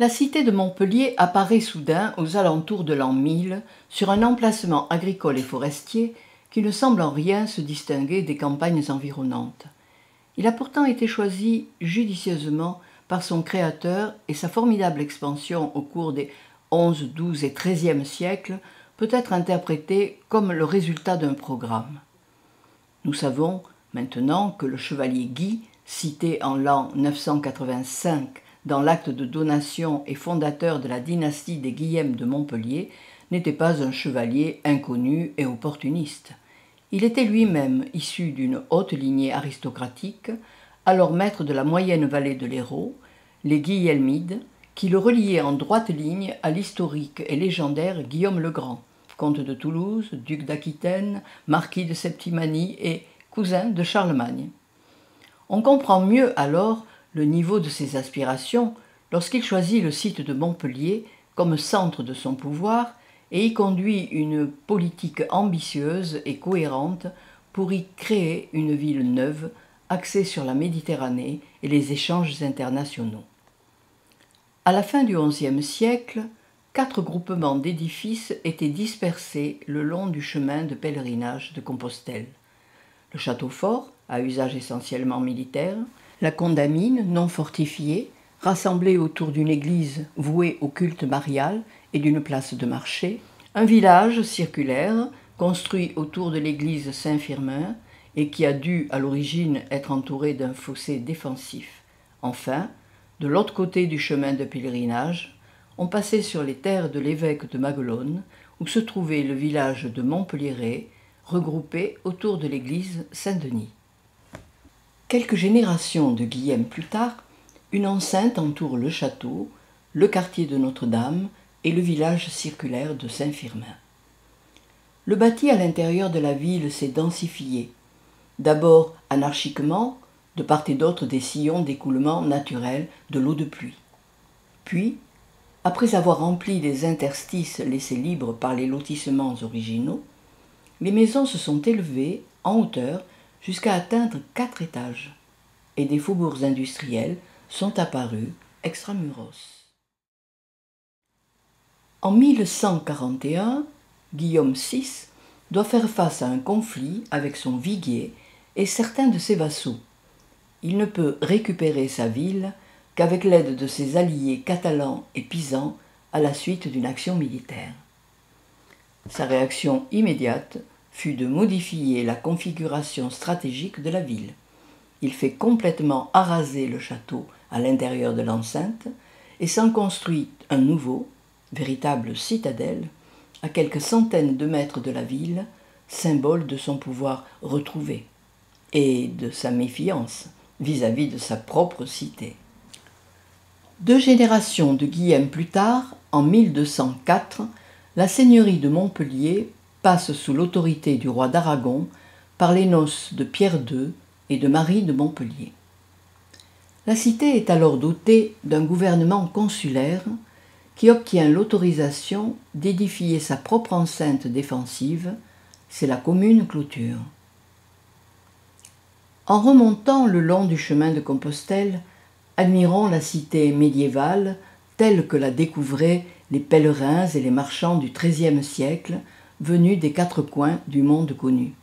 La cité de Montpellier apparaît soudain aux alentours de l'an 1000 sur un emplacement agricole et forestier qui ne semble en rien se distinguer des campagnes environnantes. Il a pourtant été choisi judicieusement par son créateur et sa formidable expansion au cours des XI, XII et XIIIe siècles peut être interprétée comme le résultat d'un programme. Nous savons maintenant que le chevalier Guy, cité en l'an 985 dans l'acte de donation et fondateur de la dynastie des Guillem de Montpellier, n'était pas un chevalier inconnu et opportuniste. Il était lui-même issu d'une haute lignée aristocratique, alors maître de la moyenne vallée de l'Hérault, les Guilhelmides, qui le reliaient en droite ligne à l'historique et légendaire Guillaume le Grand, comte de Toulouse, duc d'Aquitaine, marquis de Septimanie et cousin de Charlemagne. On comprend mieux alors le niveau de ses aspirations lorsqu'il choisit le site de Montpellier comme centre de son pouvoir et y conduit une politique ambitieuse et cohérente pour y créer une ville neuve axée sur la Méditerranée et les échanges internationaux. À la fin du XIe siècle, quatre groupements d'édifices étaient dispersés le long du chemin de pèlerinage de Compostelle. Le château fort, à usage essentiellement militaire, la condamine non fortifiée, rassemblée autour d'une église vouée au culte marial et d'une place de marché, un village circulaire construit autour de l'église Saint-Firmin et qui a dû à l'origine être entouré d'un fossé défensif. Enfin, de l'autre côté du chemin de pèlerinage, on passait sur les terres de l'évêque de Maguelone, où se trouvait le village de Montpellier, regroupé autour de l'église Saint-Denis. Quelques générations de Guillaume plus tard, une enceinte entoure le château, le quartier de Notre-Dame et le village circulaire de Saint-Firmin. Le bâti à l'intérieur de la ville s'est densifié, d'abord anarchiquement, de part et d'autre des sillons d'écoulement naturel de l'eau de pluie. Puis, après avoir rempli les interstices laissés libres par les lotissements originaux, les maisons se sont élevées en hauteur jusqu'à atteindre quatre étages, et des faubourgs industriels sont apparus extramuros. En 1141, Guillaume VI doit faire face à un conflit avec son viguier et certains de ses vassaux. Il ne peut récupérer sa ville qu'avec l'aide de ses alliés catalans et pisans à la suite d'une action militaire. Sa réaction immédiate fut de modifier la configuration stratégique de la ville. Il fait complètement araser le château à l'intérieur de l'enceinte et s'en construit un nouveau, véritable citadelle, à quelques centaines de mètres de la ville, symbole de son pouvoir retrouvé et de sa méfiance vis-à-vis de sa propre cité. Deux générations de Guillaume plus tard, en 1204, la seigneurie de Montpellier passe sous l'autorité du roi d'Aragon par les noces de Pierre II et de Marie de Montpellier. La cité est alors dotée d'un gouvernement consulaire qui obtient l'autorisation d'édifier sa propre enceinte défensive, c'est la commune clôture. En remontant le long du chemin de Compostelle, admirons la cité médiévale telle que la découvraient les pèlerins et les marchands du XIIIe siècle venus des quatre coins du monde connu.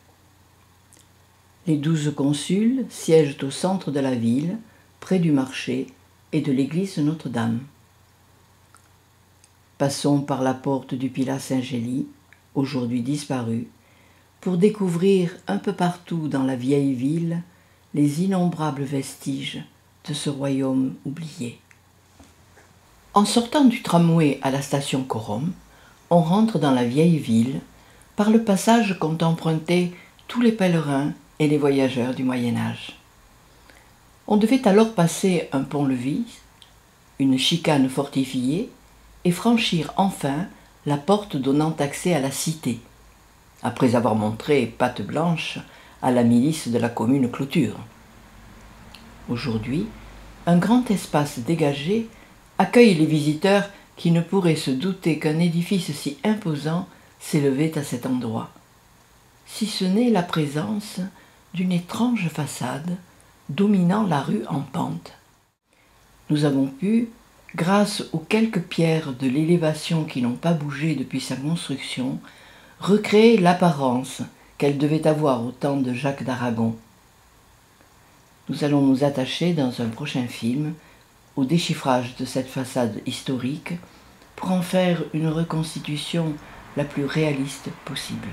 Les douze consuls siègent au centre de la ville, près du marché et de l'église Notre-Dame. Passons par la porte du Pilat Saint-Gély, aujourd'hui disparue, pour découvrir un peu partout dans la vieille ville les innombrables vestiges de ce royaume oublié. En sortant du tramway à la station Corum, on rentre dans la vieille ville par le passage qu'ont emprunté tous les pèlerins et les voyageurs du Moyen Âge. On devait alors passer un pont-levis, une chicane fortifiée, et franchir enfin la porte donnant accès à la cité, après avoir montré patte blanche à la milice de la commune clôture. Aujourd'hui, un grand espace dégagé accueille les visiteurs qui ne pourrait se douter qu'un édifice si imposant s'élevait à cet endroit, si ce n'est la présence d'une étrange façade dominant la rue en pente. Nous avons pu, grâce aux quelques pierres de l'élévation qui n'ont pas bougé depuis sa construction, recréer l'apparence qu'elle devait avoir au temps de Jacques d'Aragon. Nous allons nous attacher dans un prochain film au déchiffrage de cette façade historique pour en faire une reconstitution la plus réaliste possible.